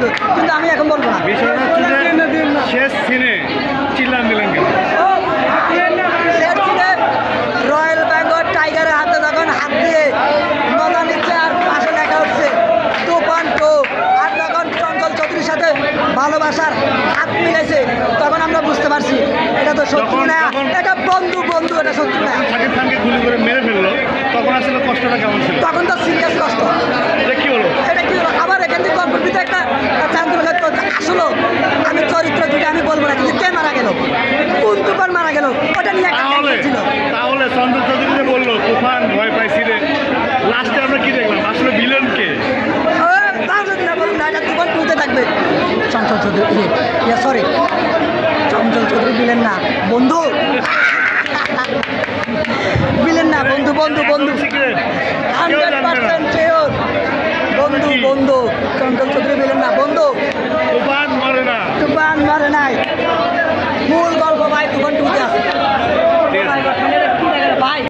ছিল কিন্তু আমি এখন বলব না। শেষ সিনে চিল্লান দিলেন হাত দিয়ে নিচ্ছে আর পাশে দেখা হচ্ছে আর যখন সাথে ভালোবাসার হাত মিলেছে তখন আমরা বুঝতে পারছি এটা তো শত্রু না। এটা বন্ধু বন্ধু এটা শত্রু না। তখন কষ্টটা কেমন তখন তো সিরিয়াস কষ্ট। আসলো আমি চরিত্র দুটো আমি বলব না কিন্তু কে মারা গেল? কোন তুফান মারা গেল? ওটা নিয়ে ছিল। তাহলে চন্দ্র চৌধুরী যে বলল তুফান ভয় পাইছি রে। লাস্টে আমরা কি দেখলাম? আসলে ভিলেন কে? তুফান টুতে থাকবে। চঞ্চল চৌধুরী ইয়ে ইয়ে সরি চঞ্চল চৌধুরী না বন্ধু। না বন্ধু বন্ধু বন্ধু। হান্ড্রেড পার্সেন্ট বন্ধু বন্ধু। Chanchal Chowdhury loa thế này.